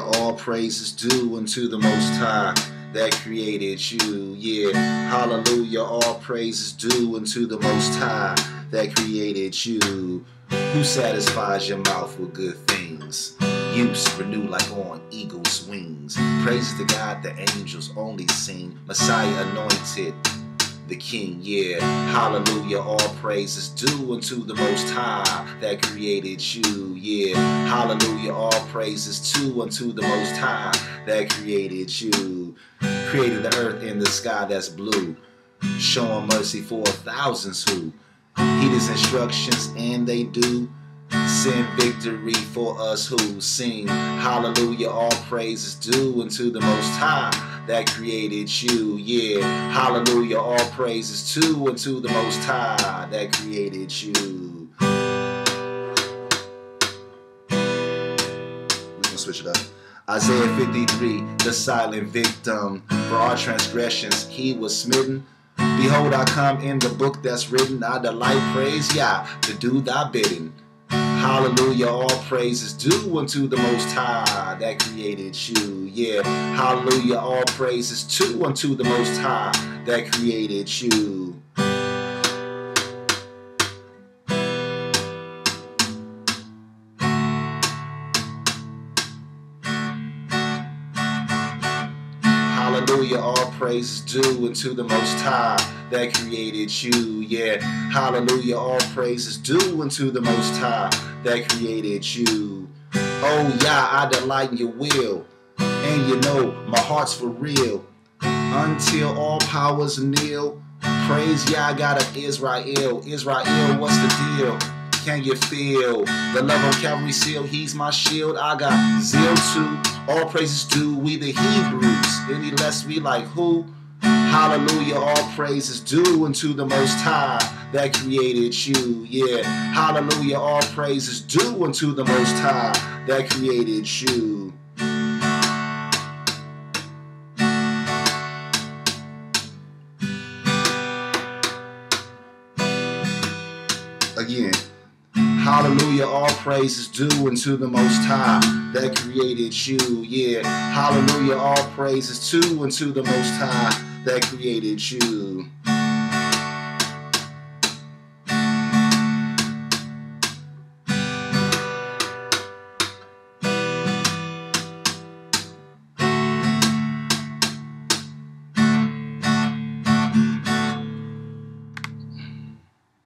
all praises due unto the Most High that created you. Yeah, hallelujah, all praises due unto the Most High that created you. Who satisfies your mouth with good things? Use renew like on eagle's wings. Praise to God, the angels only sing. Messiah anointed, the King, yeah. Hallelujah, all praises due unto the Most High that created you, yeah. Hallelujah, all praises due unto the Most High that created you. Created the earth and the sky that's blue. Showing mercy for thousands who heed his instructions and they do. Send victory for us who sing. Hallelujah, all praises due unto the Most High that created you. Yeah, hallelujah, all praises to and to the Most High that created you. We're gonna switch it up. Isaiah 53, the silent victim. For our transgressions, he was smitten. Behold, I come in the book that's written. I delight, praise Yah, to do thy bidding. Hallelujah, all praises due unto the Most High that created you. Yeah, hallelujah, all praises to unto the Most High that created you. Hallelujah, all praises due unto the Most High that created you. Yeah, hallelujah, all praises due unto the Most High that created you. Oh, yeah, I delight in your will, and you know my heart's for real. Until all powers kneel, praise Yah, I got of Israel. Israel, what's the deal? Can you feel the love on Calvary seal? He's my shield. I got zeal too. All praises due. We the Hebrews. Any less we like who? Hallelujah. All praises due unto the Most High that created you. Yeah. Hallelujah. All praises due unto the Most High that created you. Again. Hallelujah, all praises due unto the Most High that created you. Yeah, hallelujah, all praise praises due unto the Most High that created you.